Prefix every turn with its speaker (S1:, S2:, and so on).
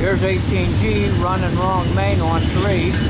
S1: Here's 18G running wrong main on 3.